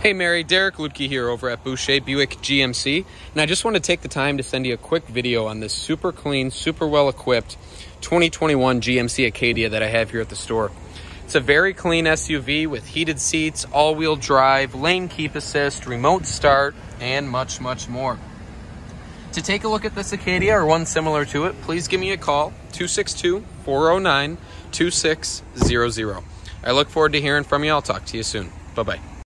Hey Mary, Derek Luetke here over at Boucher Buick GMC, and I just want to take the time to send you a quick video on this super clean, super well equipped 2021 GMC Acadia that I have here at the store. It's a very clean SUV with heated seats, all-wheel drive, lane keep assist, remote start, and much, much more. To take a look at this Acadia or one similar to it, please give me a call, 262-409-2600. I look forward to hearing from you. I'll talk to you soon. Bye-bye.